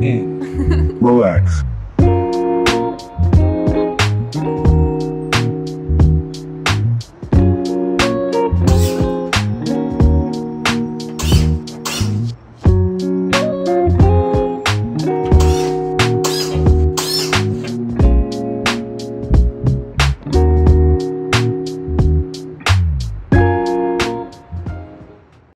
Mm. Relax.